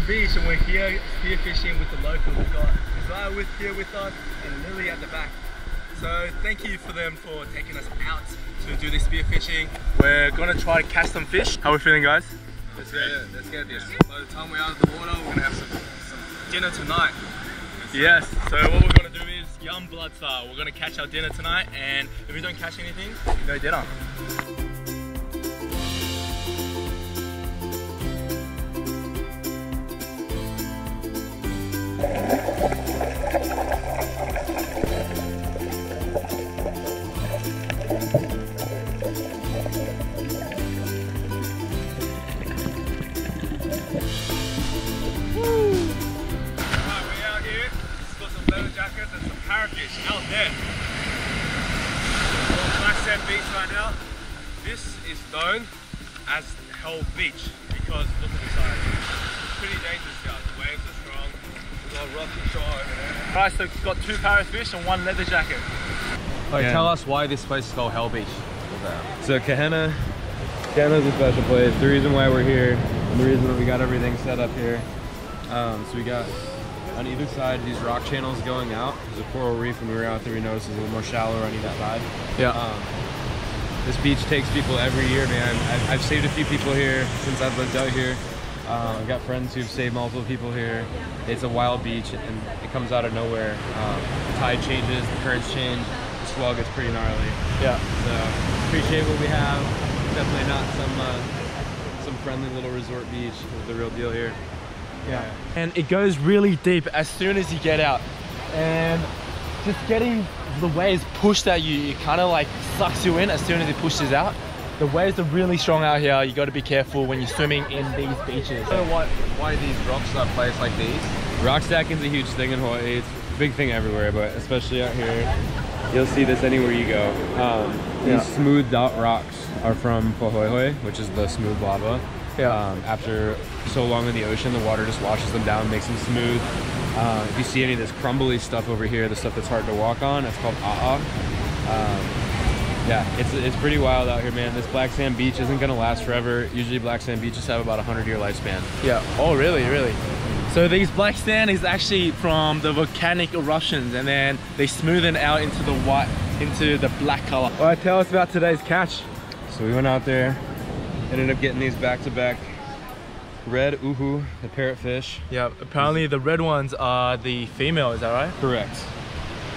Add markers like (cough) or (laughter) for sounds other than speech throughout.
Beach and we're here spearfishing with the locals. We've got Isiah with here with us and Lily at the back. So thank you for them for taking us out to do this spearfishing. We're gonna try to catch some fish. How are we feeling guys? Let's get it. Let's get this. By the time we're out of the water, we're gonna have some, some dinner tonight. Yes, so what we're gonna do is Yum Blood style. We're gonna catch our dinner tonight and if we don't catch anything, no dinner. Is known as Hell Beach because look at the size. It's pretty dangerous guys. The waves are strong. We've got rock and shore over there. Alright, so we've got two parrotfish and one leather jacket. Like, Yeah. tell us why this place is called Hell Beach. So Kehena, Kehena's a special place. The reason why we're here, and the reason that we got everything set up here. Um, so we got on either side these rock channels going out. There's a coral reef. and we were out there, we noticed it's a little more shallow on either side. Yeah. Um, this beach takes people every year, man. I've, I've saved a few people here since I've lived out here. Um, I've got friends who've saved multiple people here. It's a wild beach and it comes out of nowhere. Um, the tide changes, the currents change, the swell gets pretty gnarly. Yeah. So appreciate what we have. Definitely not some uh, some friendly little resort beach. It's the real deal here. Yeah. And it goes really deep as soon as you get out. And just getting the waves pushed at you, it kind of like sucks you in as soon as it pushes out. The waves are really strong out here. You got to be careful when you're swimming in these beaches. So why, why these rocks are placed like these? Rock stacking's a huge thing in Hawaii. It's a big thing everywhere, but especially out here, you'll see this anywhere you go. Um, Yeah. These smoothed out rocks are from Pahoehoe, which is the smooth lava. Yeah. Um, after so long in the ocean, the water just washes them down, makes them smooth. Uh, if you see any of this crumbly stuff over here, the stuff that's hard to walk on, that's called a'a. Um, yeah, it's it's pretty wild out here, man. This black sand beach isn't gonna last forever. Usually, black sand beaches have about a hundred year lifespan. Yeah. Oh, really, really. So these black sand is actually from the volcanic eruptions, and then they smoothen out into the white, into the black color. All right, tell us about today's catch. So we went out there, ended up getting these back to back. Red uhu, the parrotfish. Yeah. Apparently the red ones are the female. Is that right? Correct.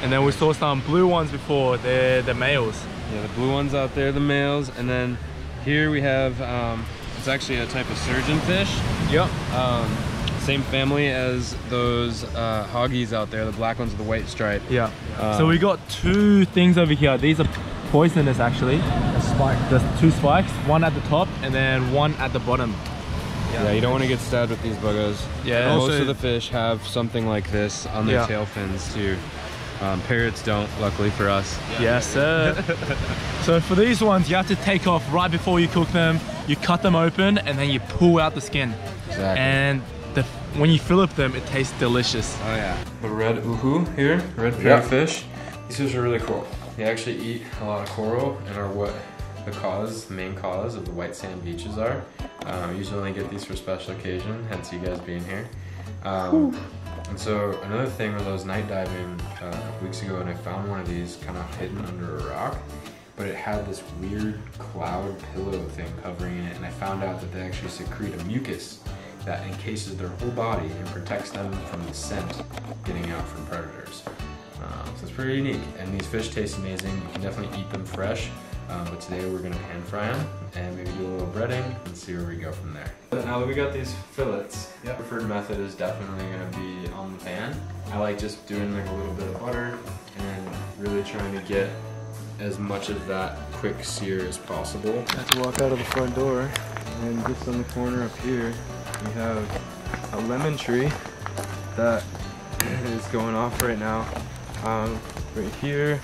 And then we saw some blue ones before. They're the males. Yeah, the blue ones out there, the males, and then here we have. Um, it's actually a type of surgeon fish. Yep. Um, same family as those uh, hoggies out there, the black ones with the white stripe. Yeah. Um, so we got two things over here. These are poisonous actually. A spike. There's two spikes, one at the top and then one at the bottom. Yeah, you don't want to get stabbed with these buggers. Yeah. Most Also- of the fish have something like this on their Yeah. tail fins too. Um, parrots don't, luckily for us. Yes, sir. (laughs) so for these ones, you have to take off right before you cook them. You cut them open and then you pull out the skin. Exactly. And the, when you Philip them, it tastes delicious. Oh yeah. The red uhu here, red Yeah. parrotfish. These fish are really cool. They actually eat a lot of coral and are what the cause, the main cause of the white sand beaches are. Um, usually only get these for special occasion, hence you guys being here. Um, and so another thing was I was night diving uh, weeks ago and I found one of these kind of hidden under a rock, but it had this weird cloud pillow thing covering it, and I found out that they actually secrete a mucus that encases their whole body and protects them from the scent getting out from predators. Um, so it's pretty unique, and these fish taste amazing. You can definitely eat them fresh, um, but today we're gonna pan fry them and maybe do a little breading and see where we go from there. But Now that we got these fillets, the preferred method is definitely gonna be on the pan. I like just doing like a little bit of butter and really trying to get as much of that quick sear as possible. I have to walk out of the front door and just on the corner up here we have a lemon tree that (laughs) is going off right now. Um, right here,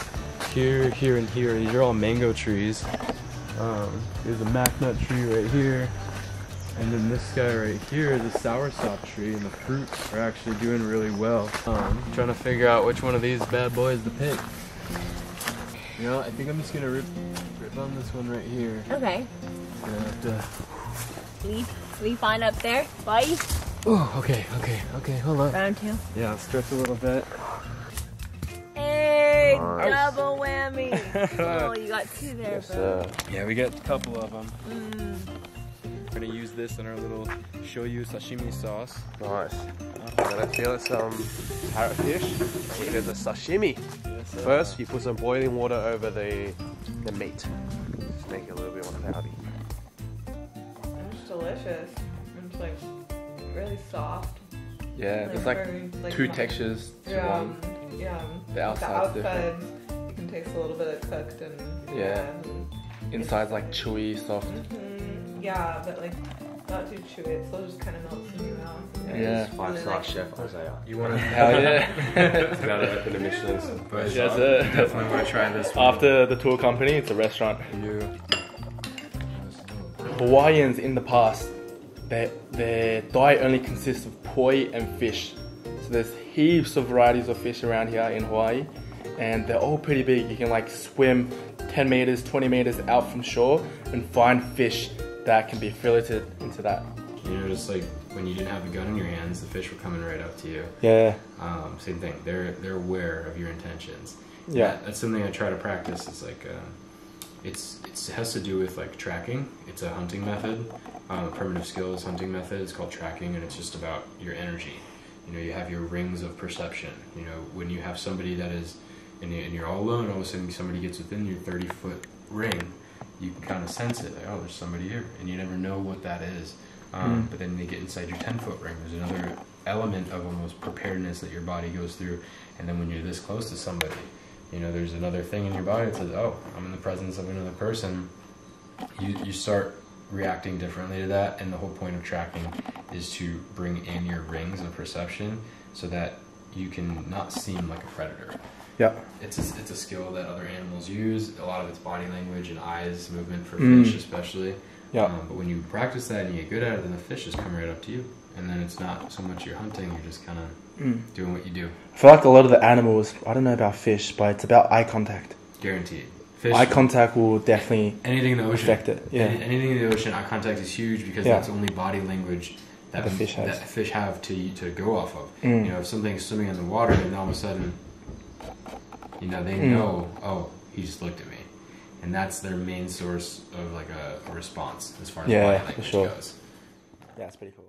here, here, and here. These are all mango trees. Um, there's a macnut tree right here. And then this guy right here is a soursop tree, and the fruits are actually doing really well. Um, trying to figure out which one of these bad boys to pick. You know, I think I'm just gonna rip, rip on this one right here. Okay. Gonna have to- Sleep, sleep on up there, buddy. Oh, okay, okay, okay, hold on. Round two. Yeah, stretch a little bit. Hey, double whammy. (laughs) oh, you got two there, bro. Yeah, we got a couple of them. Mm. We're gonna use this in our little shoyu sashimi sauce. Nice. I'm gonna feel some parrotfish. We do the sashimi. First, you put some boiling water over the the meat. Just make it a little bit more cloudy. It's delicious. It's like really soft. Yeah, there's like very, like, two not- textures to Yeah, one. Yeah. The outside's outside, you can taste a little bit of cooked and Yeah. and- Inside's like chewy, soft. Mhm, yeah, but like not too chewy. It still just kind of melts in your mouth. Yeah. Five And then, star like, chef Isiah. You want to? (laughs) Hell yeah. Gotta open the Michelin's. But Yeah, that's it. definitely want to try this. one. After the tour company, it's a restaurant. you. Hawaiians in the past, their, their diet only consists of poi and fish. So there's heaps of varieties of fish around here in Hawaii, and they're all pretty big. You can like swim 10 meters, 20 meters out from shore and find fish that can be filleted into that. You know, just like when you didn't have a gun in your hands, the fish were coming right up to you. Yeah. Um, same thing. They're they're aware of your intentions. Yeah. That- that's something I try to practice. It's like um, it's, it's it has to do with like tracking. It's a hunting method. Um, a primitive skills hunting method. It's called tracking, and it's just about your energy. You know, you have your rings of perception. You know, when you have somebody that is, and you- you're all alone, all of a sudden somebody gets within your 30 foot ring, you can kind of sense it. Like, oh, there's somebody here, and you never know what that is. Um, But then they get inside your 10 foot ring. There's another element of almost preparedness that your body goes through. And then when you're this close to somebody, you know, there's another thing in your body that says, oh, I'm in the presence of another person. You, you start reacting differently to that. And the whole point of tracking is to bring in your rings of perception so that you can not seem like a predator. Yeah. It's a, it's a skill that other animals use. A lot of it's body language and eyes movement for Mm. fish, especially. Yeah. Um, but when you practice that and you get good at it, then the fish just come right up to you. And then it's not so much you're hunting, you're just kind of Mm. doing what you do. I feel like a lot of the animals, I don't know about fish, but it's about eye contact. Guaranteed. Fish, Eye contact will definitely anything in the ocean. affect it. Yeah. Any- anything in the ocean, eye contact is huge because Yeah. that's only body language that That the fish has. that fish have to to go off of. Mm. You know, if something's swimming in the water and all of a sudden, you know, they Mm. know, oh, he just looked at me, and that's their main source of like a, a response as far as Yeah, body for language sure. goes. Yeah, it's pretty cool.